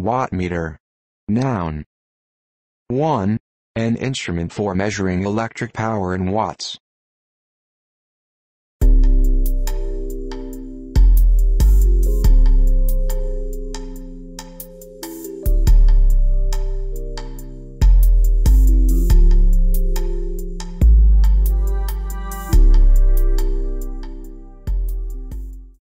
Wattmeter. Noun. 1. An instrument for measuring electric power in watts.